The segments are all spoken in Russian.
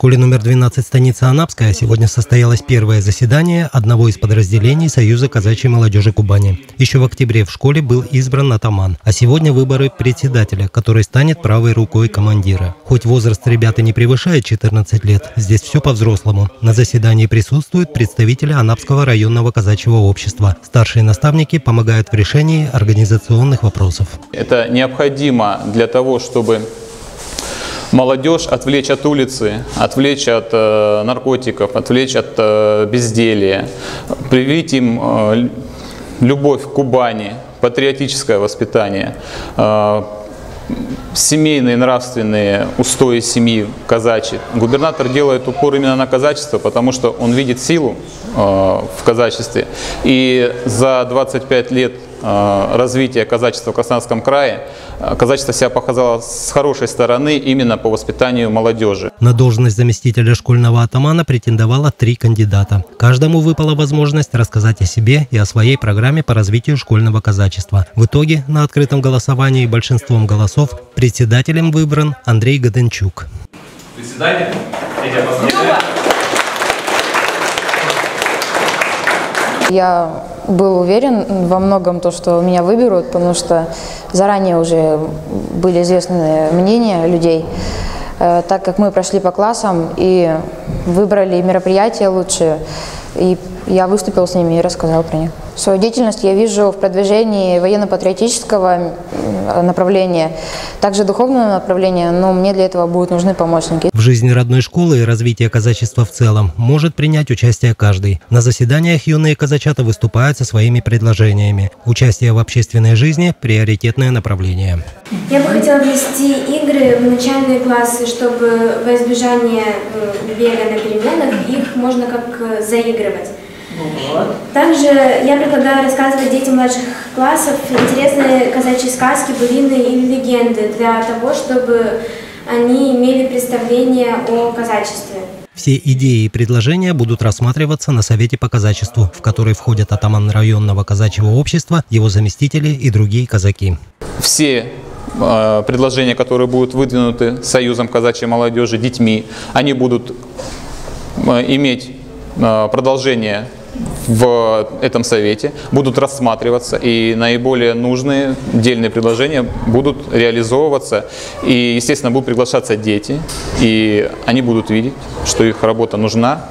школе номер 12 станицы Анапская сегодня состоялось первое заседание одного из подразделений Союза казачьей молодежи Кубани. Еще в октябре в школе был избран атаман, а сегодня выборы председателя, который станет правой рукой командира. Хоть возраст ребят и не превышает 14 лет, здесь все по-взрослому. На заседании присутствуют представители Анапского районного казачьего общества. Старшие наставники помогают в решении организационных вопросов. Это необходимо для того, чтобы молодежь отвлечь от улицы, отвлечь от э, наркотиков, отвлечь от э, безделия, привить им э, любовь к Кубани, патриотическое воспитание, э, семейные нравственные устои семьи казачьи. Губернатор делает упор именно на казачество, потому что он видит силу э, в казачестве. И за 25 лет развития казачества в Краснодарском крае, э, казачество себя показало с хорошей стороны именно по воспитанию молодежи. На должность заместителя школьного атамана претендовало три кандидата. Каждому выпала возможность рассказать о себе и о своей программе по развитию школьного казачества. В итоге на открытом голосовании большинством голосов председателем выбран Андрей Гаденчук. Председатель, я тебя. Я был уверен во многом, то, что меня выберут, потому что заранее уже были известны мнения людей, э, так как мы прошли по классам и выбрали мероприятия лучшие, и я выступил с ними и рассказал про них. Свою деятельность я вижу в продвижении военно-патриотического направления, также духовного направления, но мне для этого будут нужны помощники. В жизни родной школы и развитии казачества в целом может принять участие каждый. На заседаниях юные казачата выступают со своими предложениями. Участие в общественной жизни – приоритетное направление. Я бы хотела ввести игры в начальные классы, чтобы во избежание бега на переменах их можно как заигрывать. Вот. Также я предлагаю рассказывать детям младших классов интересные казачьи сказки, былины или легенды для того, чтобы они имели представление о казачестве. Все идеи и предложения будут рассматриваться на Совете по казачеству, в который входят атаман районного казачьего общества, его заместители и другие казаки. Все э, предложения, которые будут выдвинуты Союзом казачьей молодежи, детьми, они будут э, иметь э, продолжение в этом совете будут рассматриваться и наиболее нужные дельные предложения будут реализовываться. И, естественно, будут приглашаться дети, и они будут видеть, что их работа нужна,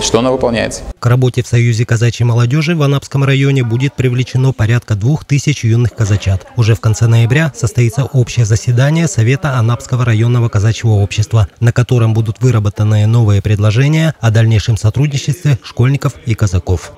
что она выполняется. К работе в Союзе казачьей молодежи в Анапском районе будет привлечено порядка двух тысяч юных казачат. Уже в конце ноября состоится общее заседание Совета Анапского районного казачьего общества, на котором будут выработаны новые предложения о дальнейшем сотрудничестве школьников и казаков.